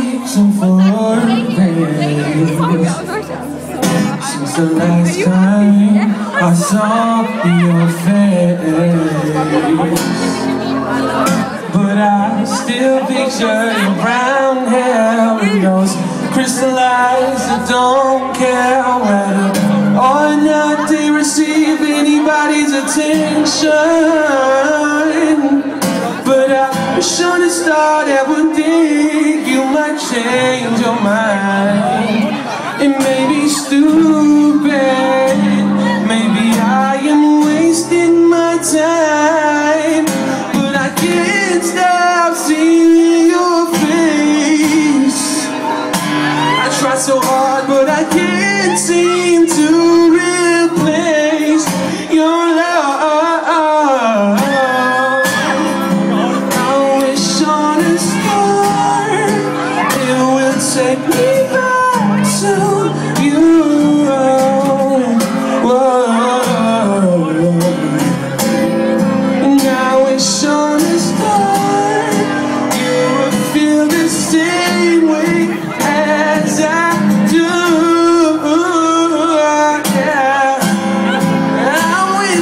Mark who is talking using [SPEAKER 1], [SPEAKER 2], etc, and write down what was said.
[SPEAKER 1] reaching for things Since the last time I saw your face But I still picture your brown hair with those crystal eyes that don't care whether or not they receive anybody's attention But I should have started with this you might change your mind. It may be stupid. Maybe I am wasting my time. But I can't stop seeing your face. I try so hard but I can't seem to